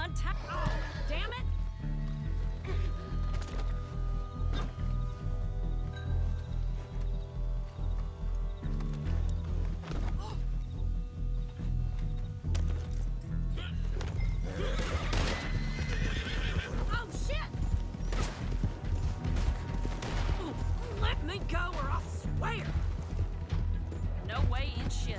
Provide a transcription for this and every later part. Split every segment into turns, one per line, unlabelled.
Untap- Oh, damn it! Oh, Let me go or I'll swear! No way in shit.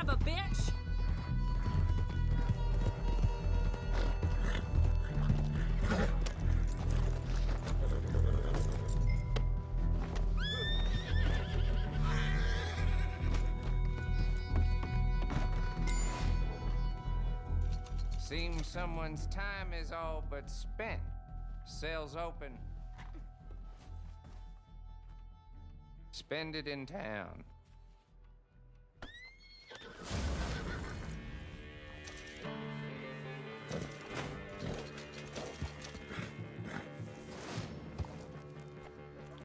Of a bitch!
Seems someone's time is all but spent. Sales open. Spend it in town.